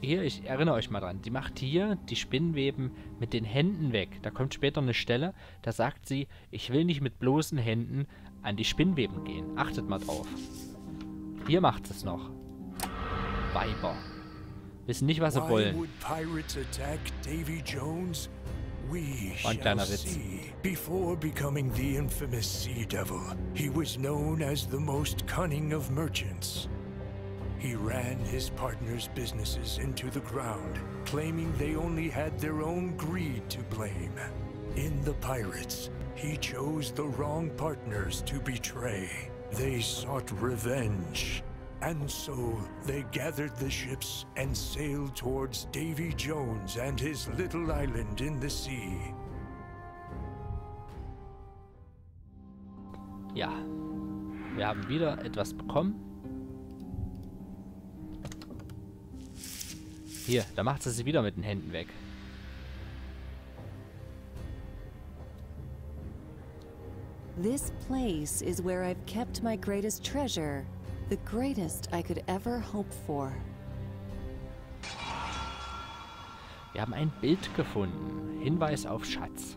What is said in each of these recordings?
hier, ich erinnere euch mal dran, die macht hier die Spinnweben mit den Händen weg. Da kommt später eine Stelle, da sagt sie, ich will nicht mit bloßen Händen an die Spinnweben gehen. Achtet mal drauf. Hier macht es noch. Weiber. Wissen nicht, was sie wollen. War ein kleiner Witz. Before becoming the infamous Sea Devil, he was known as the most cunning of merchants. He ran his partners' businesses into the ground, claiming they only had their own greed to blame. In the pirates, he chose the wrong partners to betray. They sought revenge. And so they gathered the ships and sailed towards Davy Jones and his little island in the sea. Ja, wir haben wieder etwas bekommen. Hier, da macht sie sie wieder mit den Händen weg. This place is where I've kept my greatest treasure. The greatest I could ever hope for. Wir haben ein Bild gefunden. Hinweis auf Schatz.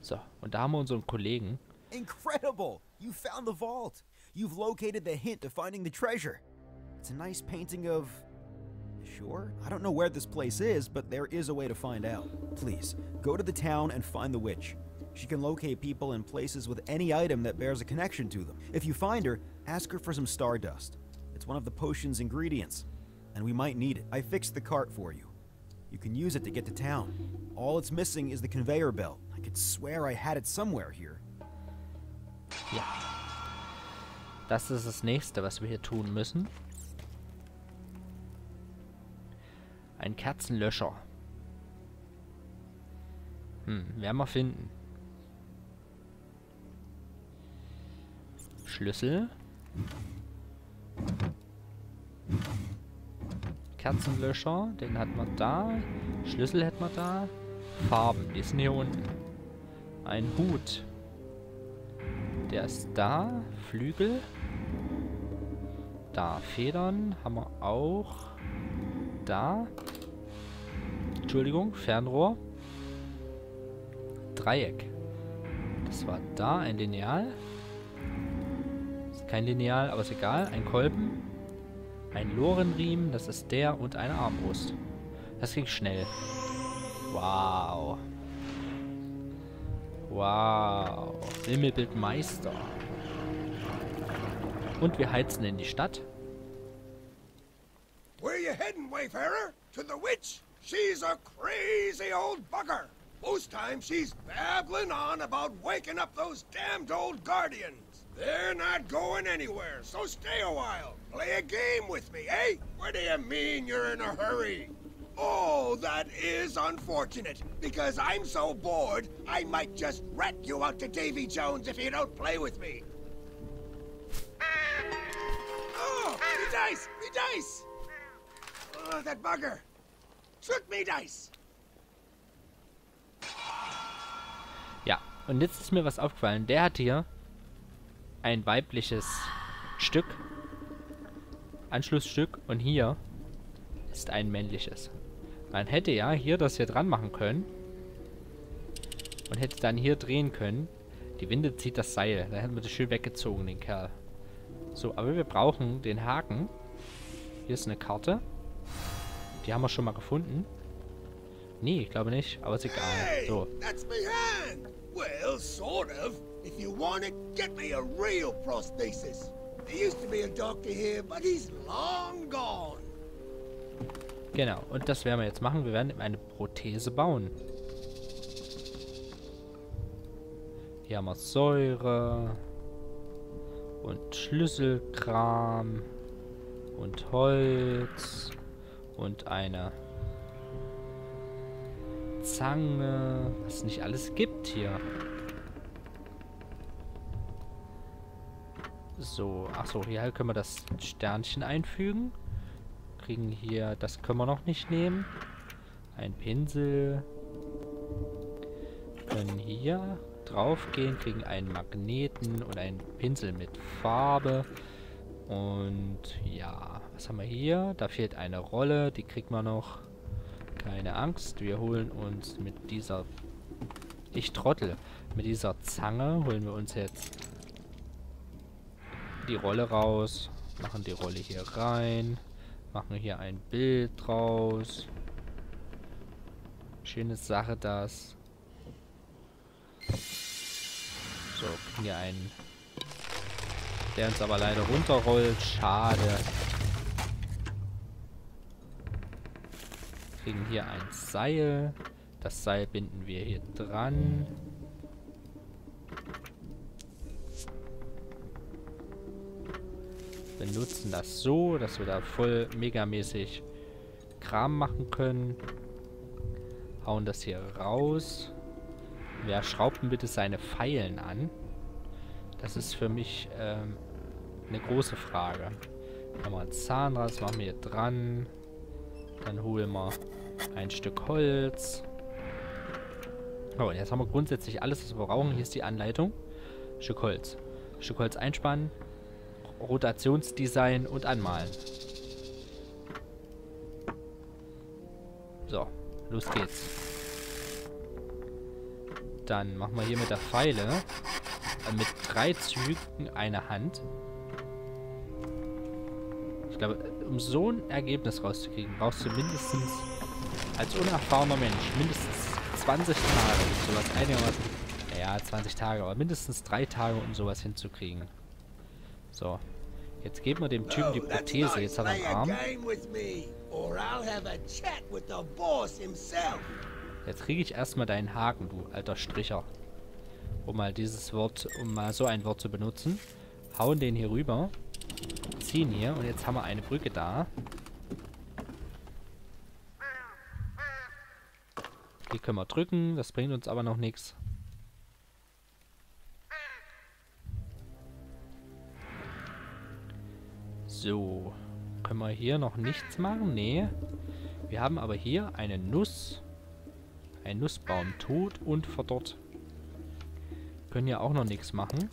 So, und da haben wir unseren Kollegen. Incredible! You found the vault. You've located the hint to finding the treasure. It's a nice painting of... Sure? I don't know where this place is, but there is a way to find out. Please, go to the town and find the witch. She can locate people in places with any item that bears a connection to them. If you find her, ask her for some stardust. It's one of the potion's ingredients, and we might need it. I fixed the cart for you. You can use it to get to town. All it's missing is the conveyor belt. I could swear I had it somewhere here. Ja. Das ist das nächste, was wir hier tun müssen. Ein Kerzenlöscher. Hm, werden wir finden. Schlüssel. Kerzenlöscher, den hat man da. Schlüssel hätten wir da. Farben, die sind hier unten. Ein Hut. Der ist da. Flügel. Da. Federn haben wir auch. Da. Entschuldigung, Fernrohr. Dreieck. Das war da ein Lineal. Ist kein Lineal, aber ist egal. Ein Kolben. Ein Lorenriemen, das ist der und eine Armbrust. Das ging schnell. Wow. Wow. Wimmelbildmeister. Und wir heizen in die Stadt. Where you heading, Wayfarer? To the witch? She's a crazy old bugger. Most times she's babbling on about waking up those damned old guardians. They're not going anywhere, so stay a while. Play a game with me, eh? What do you mean you're in a hurry? Oh, that is unfortunate, because I'm so bored, I might just rat you out to Davy Jones if you don't play with me. Oh, me dice! Me dice! Oh, that bugger! Took me dice! Ja, und jetzt ist mir was aufgefallen. Der hat hier ein weibliches Stück, Anschlussstück und hier ist ein männliches. Man hätte ja hier das hier dran machen können und hätte dann hier drehen können. Die Winde zieht das Seil. Dann hätten wir das schön weggezogen, den Kerl. So, aber wir brauchen den Haken. Hier ist eine Karte. Die haben wir schon mal gefunden. Nee, ich glaube nicht, aber ist egal. Hey, So, that's my hand. Well, sort of. If you want it, get me a real prosthesis. There used to be a doctor here, but he's long gone. Genau. Und das werden wir jetzt machen. Wir werden eine Prothese bauen. Hier haben wir Säure. Und Schlüsselkram. Und Holz. Und eine Zange. Was es nicht alles gibt hier. So, achso, hier können wir das Sternchen einfügen. Kriegen hier, das können wir noch nicht nehmen. Ein Pinsel. Können hier drauf gehen, kriegen einen Magneten und einen Pinsel mit Farbe. Und ja, was haben wir hier? Da fehlt eine Rolle, die kriegt man noch. Keine Angst, wir holen uns mit dieser... Ich trottel. Mit dieser Zange holen wir uns jetzt die Rolle raus. Machen die Rolle hier rein. Machen hier ein Bild draus. Schöne Sache das. So, kriegen wir einen der uns aber leider runterrollt. Schade. Kriegen hier ein Seil. Das Seil binden wir hier dran. Benutzen das so, dass wir da voll megamäßig Kram machen können. Hauen das hier raus. Wer schraubt denn bitte seine Pfeilen an? Das ist für mich ähm, eine große Frage. Wir ein Zahnrad, machen wir hier dran. Dann holen wir ein Stück Holz. Oh, und jetzt haben wir grundsätzlich alles, was wir brauchen. Hier ist die Anleitung. Stück Holz. Stück Holz einspannen. Rotationsdesign und anmalen. So, los geht's. Dann machen wir hier mit der Pfeile äh, mit drei Zügen eine Hand. Ich glaube, um so ein Ergebnis rauszukriegen, brauchst du mindestens, als unerfahrener Mensch, mindestens 20 Tage, um sowas einigermaßen, ja, 20 Tage, aber mindestens drei Tage, um sowas hinzukriegen. So. Jetzt geben wir dem Typen die Prothese. Jetzt hat er einen Arm. Jetzt kriege ich erstmal deinen Haken, du alter Stricher. Um mal dieses Wort, um mal so ein Wort zu benutzen. Hauen den hier rüber ziehen hier und jetzt haben wir eine Brücke da. Die können wir drücken, das bringt uns aber noch nichts. So. Können wir hier noch nichts machen? Nee. Wir haben aber hier eine Nuss. Ein Nussbaum tot und verdorrt. Können ja auch noch nichts machen.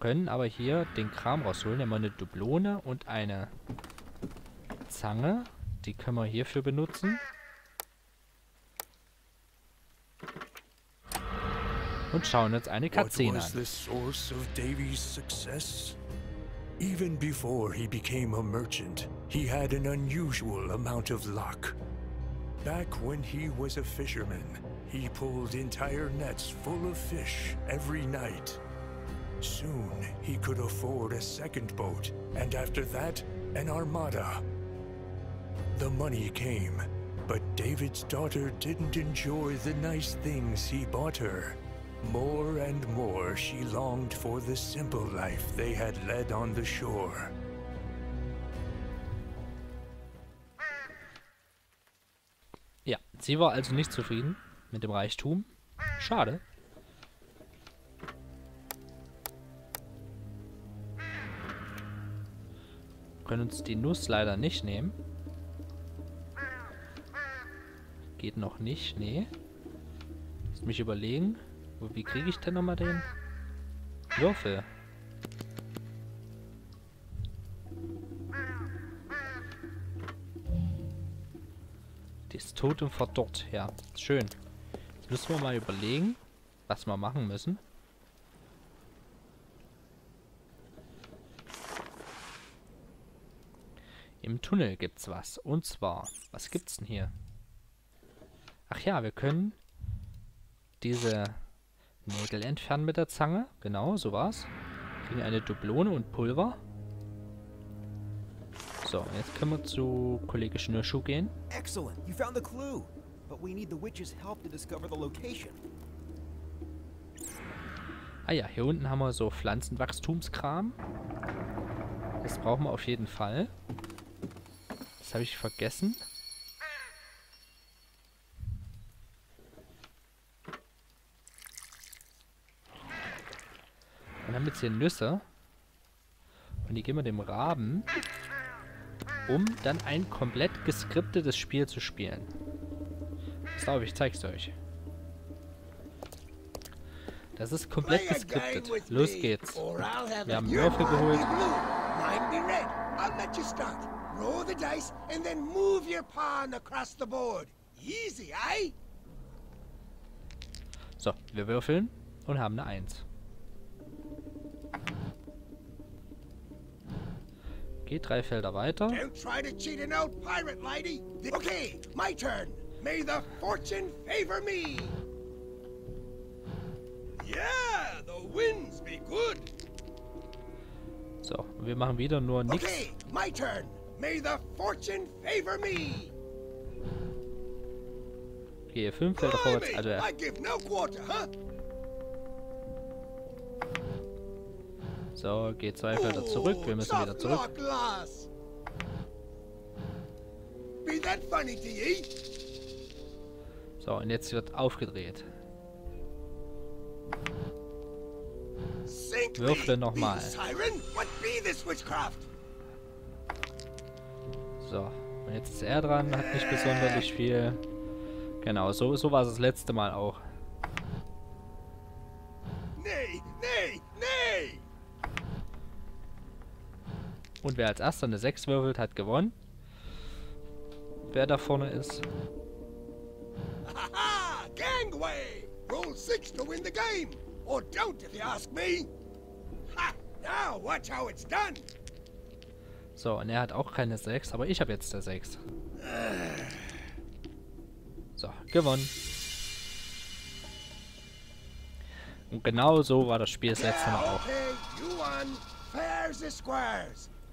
können aber hier den Kram rausholen. Nehmen wir eine Dublone und eine Zange. Die können wir hierfür benutzen. Und schauen uns eine Cutscene an. Even before he became a merchant, he had an unusual amount of luck. Back when he was a fisherman, he pulled entire nets full of fish every night. Soon, he could afford a second boat, and after that, an armada. The money came, but David's daughter didn't enjoy the nice things he bought her. More and more, she longed for the simple life they had led on the shore. Ja, sie war also nicht zufrieden mit dem Reichtum. Schade. können uns die Nuss leider nicht nehmen. Geht noch nicht, nee. Lass mich überlegen. Wie kriege ich denn nochmal den Würfel? Die ist tot und verdorrt. Ja, schön. Jetzt müssen wir mal überlegen, was wir machen müssen. Im Tunnel gibt's was. Und zwar, was gibt's denn hier? Ach ja, wir können diese Nägel entfernen mit der Zange. Genau, so war's. Kriegen eine Dublone und Pulver. So, jetzt können wir zu Kollege Schnürschuh gehen. Excellent, you found the clue. But we need the witch's help to discover the location. Ah ja, hier unten haben wir so Pflanzenwachstumskram. Das brauchen wir auf jeden Fall. Das habe ich vergessen. Dann haben wir jetzt hier Nüsse. Und die geben wir dem Raben, um dann ein komplett geskriptetes Spiel zu spielen. Pass auf, ich zeig's euch. Das ist komplett geskriptet. Los geht's. Wir haben Würfel geholt. Roll the dice and then move your pawn across the board. Easy, eh? So, wir würfeln und haben eine 1. Geht drei Felder weiter. Don't try to cheat an old pirate, lady. Okay, my turn. May the fortune favor me. Yeah, the winds be good. So, wir machen wieder nur nichts. Okay, my turn. May the fortune favor me. Gehe fünf Felder vorwärts. Also, I so, geht zwei Felder zurück. Wir müssen wieder zurück. So, und jetzt wird aufgedreht. Würfle me, noch mal. me Siren, what be this witchcraft? So, und jetzt ist er dran. Hat nicht besonders viel. Genau, so, so war es das letzte Mal auch. Nay, nay, nay! Und wer als erster eine 6 würfelt, hat gewonnen. Wer da vorne ist. Ha! Gangway! Roll six to win the game! Or don't if you ask me! Ha! Now watch how it's done! So, und er hat auch keine 6, aber ich habe jetzt der 6. So, gewonnen. Und genau so war das Spiel das letzte Mal auch.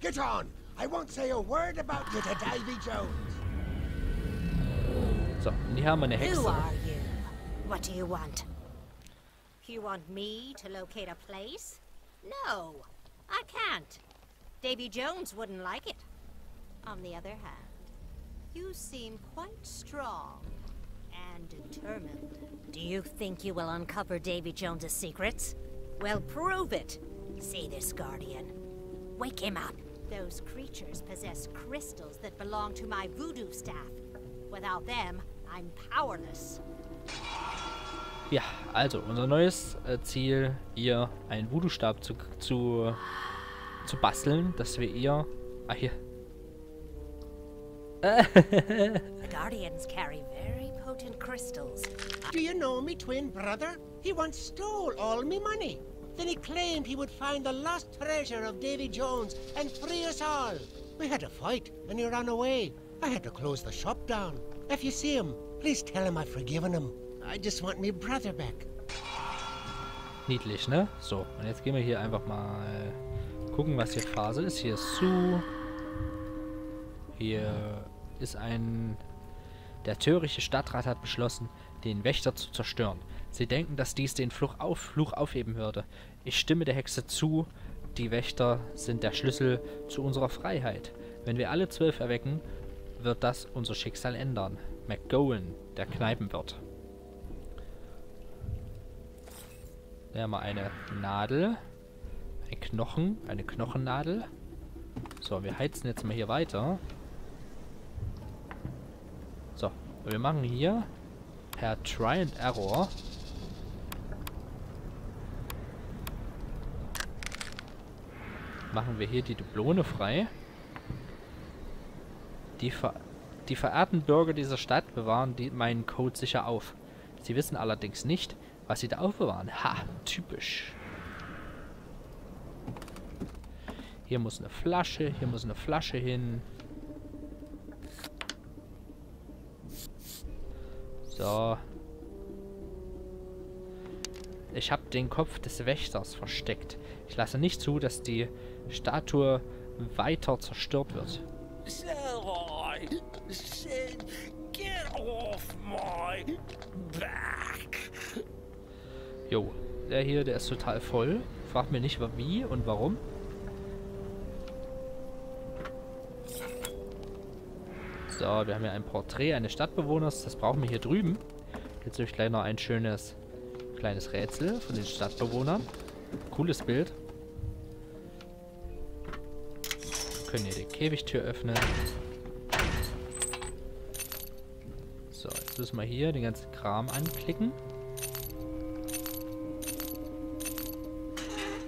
Okay, you won. Fairs is squares. Get on. I won't say a word about you to Davy Jones. So, und hier haben wir eine Who are you? What do you want? You want me to locate a place? No, I can't. Davy Jones wouldn't like it. On the other hand, you seem quite strong and determined. Do you think you will uncover Davy Jones's secrets? Well, prove it. See this guardian. Wake him up. Those creatures possess crystals that belong to my voodoo staff. Without them, I'm powerless. Ja, also unser neues äh, Ziel, ihr einen Voodoo-Stab zu, zu, zu basteln, dass wir ihr... Ah, hier. The Guardians carry very potent crystals. Do you know me twin brother? He once stole all me money. Then he claimed he would find the lost treasure of Davy Jones and free us all. We had a fight, and he ran away. I had to close the shop down. If you see him, please tell him I've forgiven him. I just want me brother back. Niedlich, ne? So, und jetzt gehen wir hier einfach mal gucken, was hier Phase ist. Hier ist Sue. Hier ist ein... Der törichte Stadtrat hat beschlossen, den Wächter zu zerstören. Sie denken, dass dies den Fluch, auf, Fluch aufheben würde. Ich stimme der Hexe zu. Die Wächter sind der Schlüssel zu unserer Freiheit. Wenn wir alle zwölf erwecken, wird das unser Schicksal ändern. McGowan, der Kneipenwirt. Da haben wir eine Nadel. Ein Knochen. Eine Knochennadel. So, wir heizen jetzt mal hier weiter. So, wir machen hier per Try and Error machen wir hier die Dublone frei. Die, ver die verehrten Bürger dieser Stadt bewahren die meinen Code sicher auf. Sie wissen allerdings nicht, was sie da aufbewahren. Ha, typisch. Hier muss eine Flasche, hier muss eine Flasche hin. So. Ich habe den Kopf des Wächters versteckt. Ich lasse nicht zu, dass die Statue weiter zerstört wird. Sarai said, get off my back. Jo, der hier, der ist total voll. Fragt mir nicht, wie und warum. So, wir haben hier ein Porträt eines Stadtbewohners. Das brauchen wir hier drüben. Jetzt euch gleich noch ein schönes kleines Rätsel von den Stadtbewohnern. Cooles Bild. Können hier die Käfigtür öffnen. So, jetzt müssen wir hier den ganzen Kram anklicken.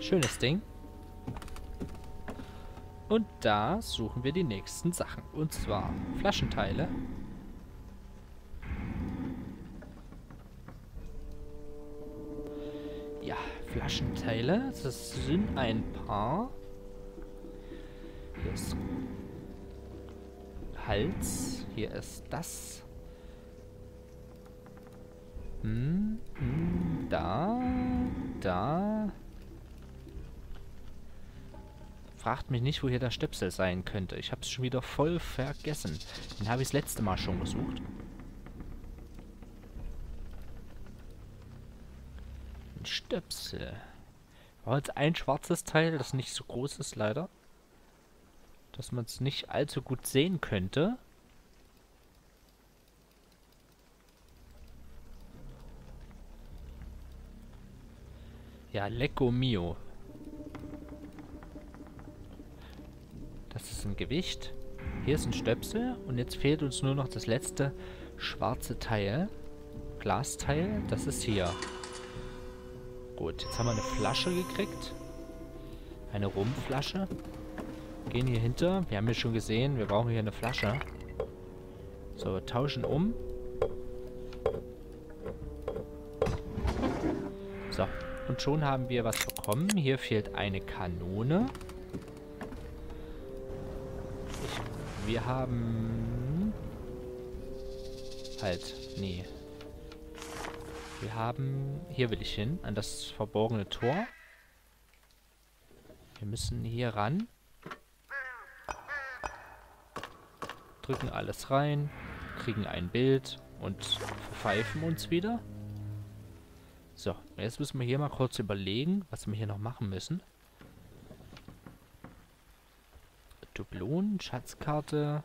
Schönes Ding. Und da suchen wir die nächsten Sachen. Und zwar Flaschenteile. Ja, Flaschenteile. Das sind ein paar. Hier ist Hals. Hier ist das. Hm, hm, da, da. Fragt mich nicht, wo hier der Stöpsel sein könnte. Ich habe es schon wieder voll vergessen. Den habe ich das letzte Mal schon gesucht. Ein Stöpsel. War jetzt ein schwarzes Teil, das nicht so groß ist, leider. Dass man es nicht allzu gut sehen könnte. Ja, Lecco Mio. Das ist ein Gewicht. Hier ist ein Stöpsel. Und jetzt fehlt uns nur noch das letzte schwarze Teil. Glasteil. Das ist hier. Gut, jetzt haben wir eine Flasche gekriegt. Eine Rumflasche. Gehen hier hinter. Wir haben ja schon gesehen, wir brauchen hier eine Flasche. So, wir tauschen um. So, und schon haben wir was bekommen. Hier fehlt eine Kanone. Wir haben... Halt, nee. Wir haben... Hier will ich hin, an das verborgene Tor. Wir müssen hier ran. Drücken alles rein, kriegen ein Bild und verpfeifen uns wieder. So, jetzt müssen wir hier mal kurz überlegen, was wir hier noch machen müssen. Dublonen, Schatzkarte.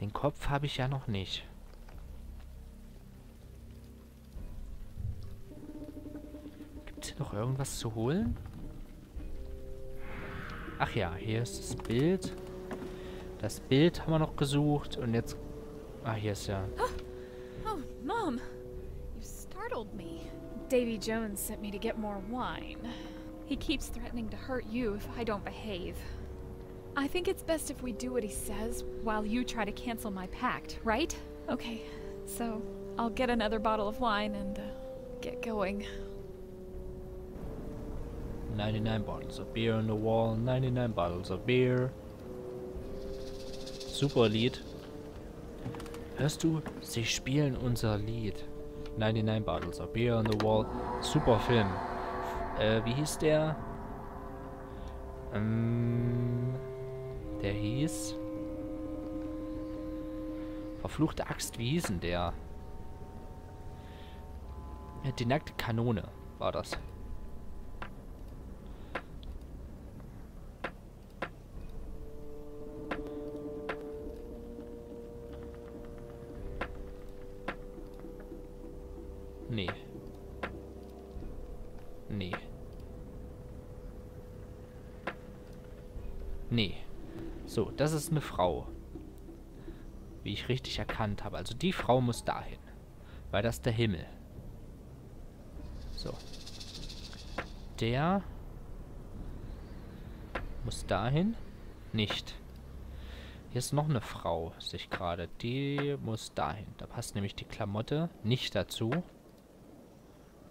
Den Kopf habe ich ja noch nicht. Gibt es hier noch irgendwas zu holen? Ach ja, hier ist das Bild. Das Bild haben wir noch gesucht und jetzt... Ah, hier ist ja... Oh, Mom! You startled me. Davy Jones sent me to get more wine. He keeps threatening to hurt you if I don't behave. I think it's best if we do what he says while you try to cancel my pact, right? Okay, so I'll get another bottle of wine and uh, get going. 99 bottles of beer on the wall, 99 bottles of beer. Super Lied. Hörst du? Sie spielen unser Lied. 99 Bottles of Beer on the Wall. Super Film. Äh, wie hieß der? Ähm, der hieß... Verfluchte Axt, wie hieß denn der? Die nackte Kanone war das. Nee. Nee. Nee. So, das ist eine Frau. Wie ich richtig erkannt habe. Also die Frau muss dahin. Weil das der Himmel. So. Der muss dahin. Nicht. Hier ist noch eine Frau, sehe ich gerade. Die muss dahin. Da passt nämlich die Klamotte nicht dazu.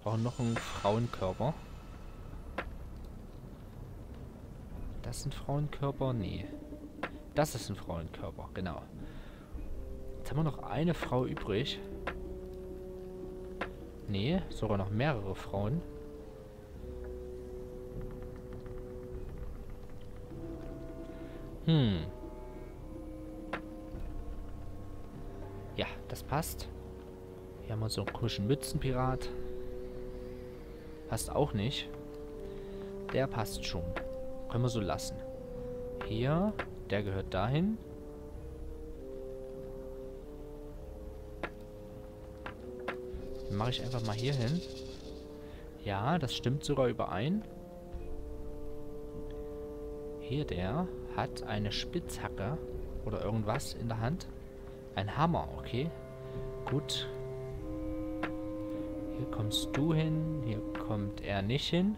Brauchen noch einen Frauenkörper. Das ein Frauenkörper? Nee. Das ist ein Frauenkörper, genau. Jetzt haben wir noch eine Frau übrig. Nee, sogar noch mehrere Frauen. Hm. Ja, das passt. Hier haben wir so einen komischen Mützenpirat. Passt auch nicht. Der passt schon. Können wir so lassen. Hier, der gehört dahin. Den mache ich einfach mal hier hin. Ja, das stimmt sogar überein. Hier, der hat eine Spitzhacke oder irgendwas in der Hand. Ein Hammer, okay. Gut. Hier kommst du hin. Hier kommt er nicht hin.